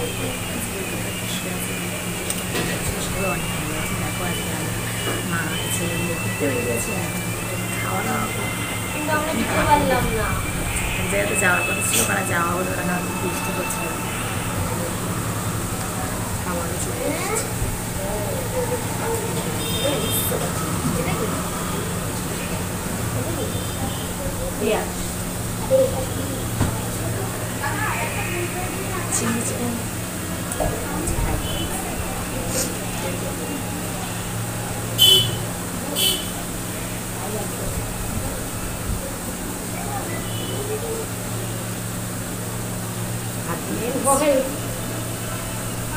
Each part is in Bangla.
আছে আছে মা মিলে ঘুরতে খাওয়া দাওয়া। কিন্তু আমরা যেতে পারলাম না জায়গাতে যাওয়ার কথা ছিল ওখানে যাওয়া হলো না কারণ বৃষ্টি হচ্ছিল খাবারও চলে Yeah. চিলি চিকেন ভাত দিয়ে বহে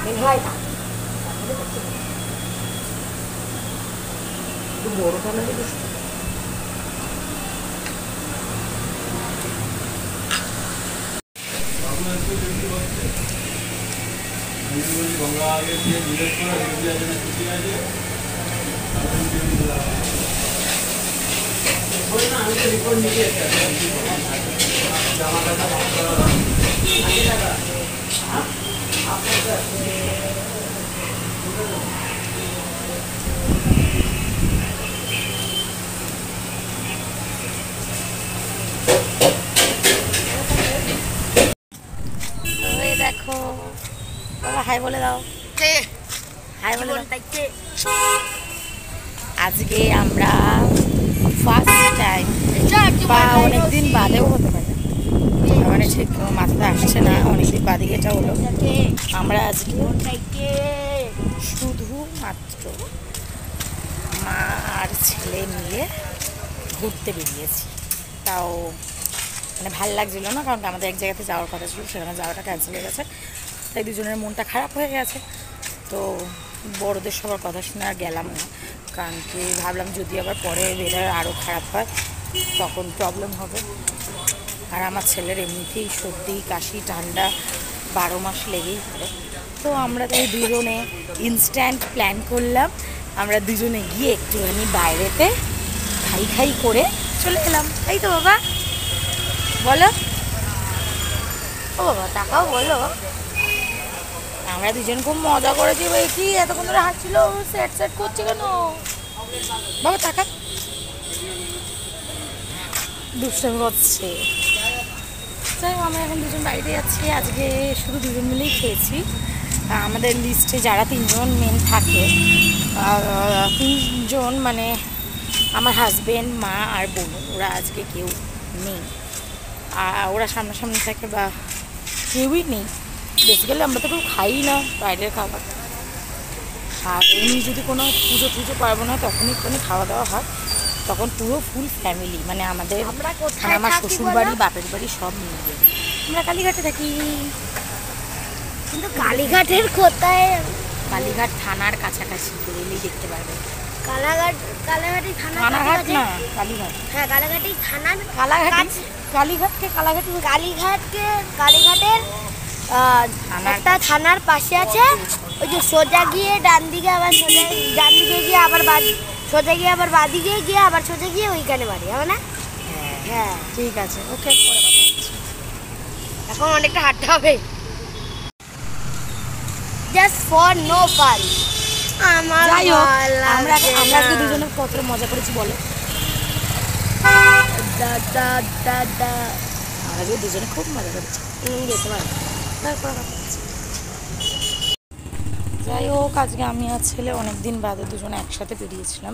বের হয় না একটু বড় ফেলা দিলে গঙ্গা আগে দিয়ে জিজ্ঞেস করে রেডি আছে না ছুটি আছে জামা কাটা এই দেখো বাবা হাই বলে দাও। হাই বলে দাও। আজকে আমরা ফার্স্ট টাইম বা অনেকদিন বাদেও হতে পারে। মানে ঠিক মাথাতে আসছে না অনেকদিন বাদে এটা হলো। আমরা আজকে শুধু মাত্র মা আর ছেলে মিলে ঘুরতে বেরিয়েছি। তাও মানে ভালো লাগছিল না কারণ আমাদের এক জায়গাতে যাওয়ার কথা ছিল সেখানে যাওয়াটা ক্যান্সেল হয়ে গেছে। তাই দুজনের মনটা খারাপ হয়ে গেছে। তো বড়োদের সবার কথা শুনে আর গেলাম না। কারণ কি ভাবলাম যদি আবার পরে ওয়েদার আরও খারাপ হয়, তখন প্রবলেম হবে। আর আমার ছেলের এমনিতেই সর্দি, কাশি, ঠান্ডা বারো মাস লেগেই পড়ে। তো আমরা তাই দুজনে ইনস্ট্যান্ট প্ল্যান করলাম। আমরা দুজনে গিয়ে একটুখানি বাইরেতে খাই খাই করে চলে এলাম। তাই তো বাবা? বলো? ও বাবা, টাকাও বলো। আমরা দুজন খুব মজা করেছি ভাই কি এতক্ষণ ধরে হাঁটছিল সেট সেট করছে কেন? বাবা টাকা দুষ্টামি করছে। যাই আমরা এখন দুজন বাড়িতে যাচ্ছি। আজকে শুধু দুজন মিলেই খেয়েছি। আমাদের লিস্টে যারা তিনজন মেন থাকে তিনজন মানে আমার হাজব্যান্ড মা আর বোন। ওরা আজকে কেউ নেই। আর ওরা সামনাসামনি থাকে বা কেউই নেই। বেসিক্যালি আমরা তো কেউ খাই না বাইরের খাবার। আর এমনি যদি কোনো পুজো টুজো পারব না তখনই একটুখানি খাওয়া দাওয়া হয়। তখন পুরো ফুল ফ্যামিলি মানে আমাদের আমরা মানে শ্বশুর বাড়ি বাপের বাড়ি সব মিলিয়ে। আমরা কালীঘাটে থাকি। কিন্তু কালীঘাটের কোথায়? কালীঘাট থানার কাছাকাছি গেলেই দেখতে পারবে। কালাঘাট কালাঘাটি থানা কাছাকাছি? না কালীঘাট। হ্যাঁ কালাঘাটি থানার কালাঘাট কালীঘাটকে কালাঘাট কালীঘাটকে কালীঘাটের একটা থানার পাশে আছে। ওই যে সোজা গিয়ে ডান দিকে আবার সোজা ডান দিকে গিয়ে আবার বাদ সোজা গিয়ে আবার বাদিকে গিয়ে আবার সোজা গিয়ে ওইখানে বাড়ি হবে না? হ্যাঁ হ্যাঁ। ঠিক আছে ওকে পরে কথা হচ্ছে। এখন অনেকটা হাঁটতে হবে। জাস্ট ফর নো ফান আমার যাই হোক আমরা আমরা আজকে। দুজনে কতটা মজা করেছি বলো। দা দা দা দা। আমরা দুজনে খুব মজা করেছি। যেতে হচ্ছে। যাই হোক আজকে আমি আর ছেলে অনেক দিন বাদে দুজনে একসাথে বেরিয়েছিলাম।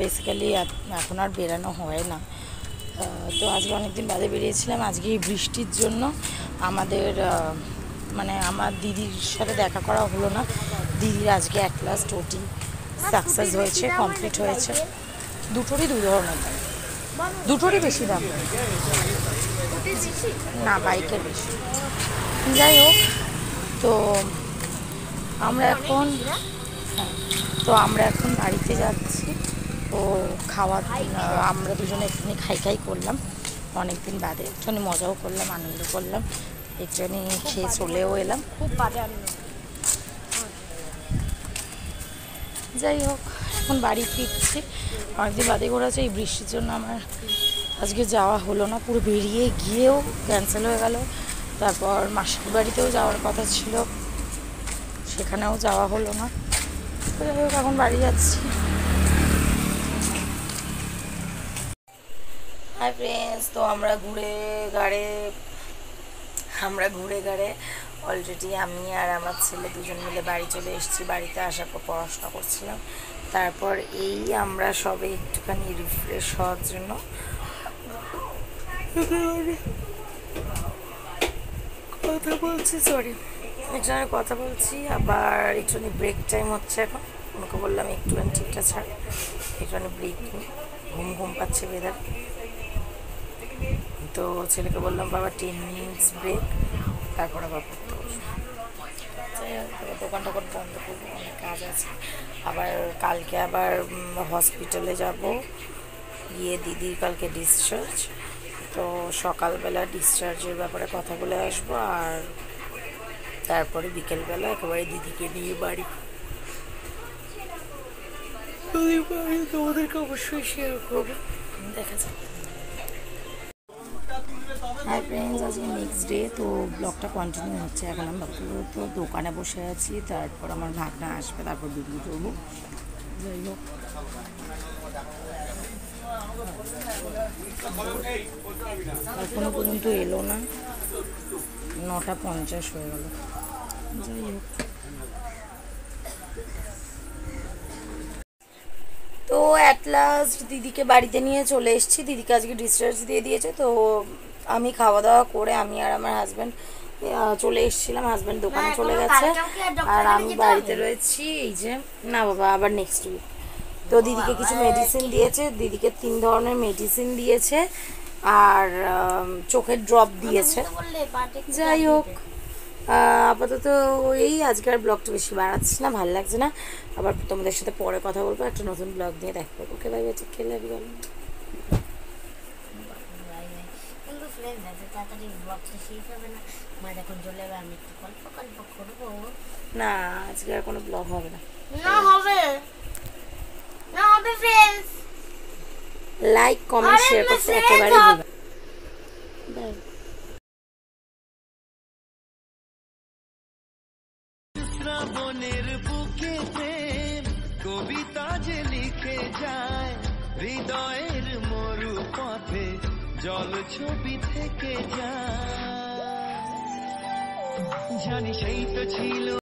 বেসিক্যালি এখন আর বেরানো হয় না। তো আজকে অনেক দিন বাদে বেরিয়েছিলাম। আজকে এই বৃষ্টির জন্য আমাদের মানে আমার দিদির সাথে দেখা করা হলো না। দিদির আজকে এক লাস্ট ওটি সাকসেস হয়েছে কমপ্লিট হয়েছে। দুটোরই দু ধরনের দাম। দুটোরই বেশি দাম। না বাইকের বেশি। যাই হোক তো আমরা এখন তো আমরা এখন বাড়িতে যাচ্ছি। তো খাওয়া আমরা দুজনে একটুখানি খাই খাই করলাম। অনেক দিন বাদে একটুখানি মজাও করলাম, আনন্দ করলাম। একটুখানি খেয়ে চলেও এলাম। খুব বাদে আমি যাই হোক এখন বাড়ি ফিরছি। অনেকদিন বাদে করেছে, এই বৃষ্টির জন্য আমার আজকে যাওয়া হলো না, পুরো বেরিয়ে গিয়েও ক্যান্সেল হয়ে গেল। তারপর মাসির বাড়িতেও যাওয়ার কথা ছিল। সেখানেও যাওয়া হলো না। এখন বাড়ি যাচ্ছি। হাই ফ্রেন্ডস তো আমরা ঘুরে গাড়ে, আমরা ঘুরে গাড়ে অলরেডি আমি আর আমার ছেলে দুজন মিলে বাড়ি চলে এসেছি। বাড়িতে আসার পর পড়াশোনা করছিলাম। তারপর এই আমরা সবে একটুখানি রিফ্রেশ হওয়ার জন্য। কথা বলছি সরি এখানে কথা বলছি, আবার একটুখানি ব্রেক টাইম হচ্ছে এখন। ওনাকে বললাম একটুখানি ঠিকটা ছাড় একটুখানি ব্রেক ঘুম ঘুম পাচ্ছে বেদার তো ছেলেকে বললাম, বাবা টেন মিনিটস ব্রেক তারপর আবার পড়তে বসবো। দোকান টোকান বন্ধ করব, অনেক কাজ আছে। আবার কালকে আবার হসপিটালে যাব। গিয়ে দিদির কালকে ডিসচার্জ তো সকালবেলা ডিসচার্জের ব্যাপারে কথা বলে আসব আর তারপরে বিকেলবেলা একেবারে দিদিকে নিয়ে বাড়ি। তোমাদেরকে অবশ্যই শেয়ার করব। দেখা যাক। হাই ফ্রেন্ডস আজকে নেক্সট ডে তো ব্লগটা কন্টিনিউ হচ্ছে এখন। আমি তো দোকানে বসে আছি তারপর আমার ভাগনা আসবে তারপর বিক্রি করব। যাই হোক। এখনও পর্যন্ত এলো না। নটা পঞ্চাশ হয়ে গেল। যাই হোক। তো অ্যাট লাস্ট দিদিকে বাড়িতে নিয়ে চলে এসেছি। দিদিকে আজকে ডিসচার্জ দিয়ে দিয়েছে। তো আমি খাওয়া দাওয়া করে আমি আর আমার হাজব্যান্ড চলে এসেছিলাম। হাজব্যান্ড দোকানে হ্যাঁ, চলে গেছে। আর আমি বাড়িতে রয়েছি। এই যে না বাবা আবার নেক্সট উইক তো দিদিকে কিছু মেডিসিন দিয়েছে দিদিকে তিন ধরনের মেডিসিন দিয়েছে আর চোখের ড্রপ দিয়েছে। যাই হোক আপাতত এই আজকের ব্লগটা বেশি বাড়াচ্ছি না ভালো লাগছে না। আবার তোমাদের সাথে পরে কথা বলব একটা নতুন ব্লগ নিয়ে দেখব। ওকে ভাই বাই খেলে আমি হবে না। আজকে আর কোনো ব্লগ হবে না। না হবে। ফ্রেন্ডস লাইক কমেন্ট শেয়ার করতে বুকে প্রেম কবিতা যে লিখে যায় হৃদয়ের মরু পথে জল ছবি থেকে যায় জানি সেই তো ছিল